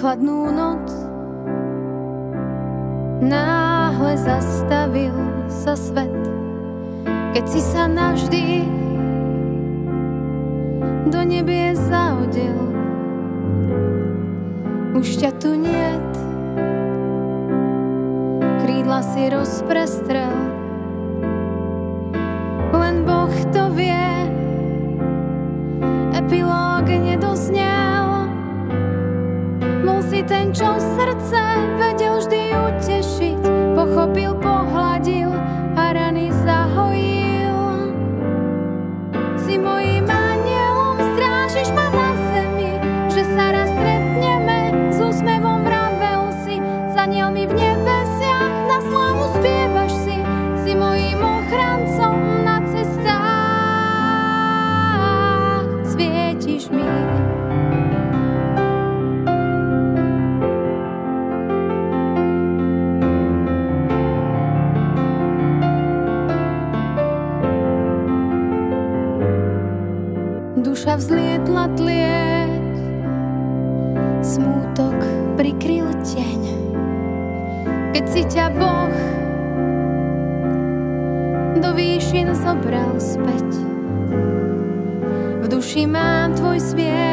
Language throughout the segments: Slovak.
chladnú noc. Náhle zastavil sa svet, keď si sa navždy do nebie zaudil. Už ťa tu niet, krídla si rozprestrel, len Boh to si ten, čo srdce vedel vždy utešiť, pochopil, pohľadil a rany zahojil. Si mojím anielom, strážiš ma na zemi, že sa raz stretneme, s úsmevom vravel si, za mi v nebesiach, na slavu spievaš si, si mojím ochrancom na duša vzlietla tlieť, smútok prikryl teň. Keď si ťa Boh do výšin zobral späť, v duši mám tvoj smiech,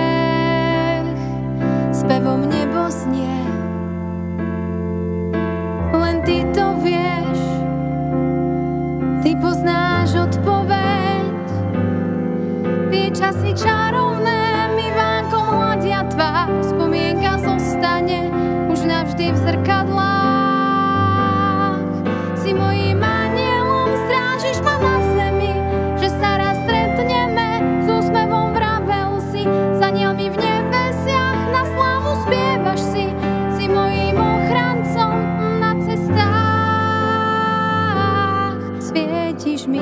časy čarovné mi vánkom hladia tvár. Spomienka zostane už navždy v zrkadlách. Si mojím anielom, strážiš ma na zemi, že sa raz stretneme, s úsmevom vravel si, za mi v nebesiach na slávu spievaš si, si mojím ochrancom na cestách. Svietiš mi.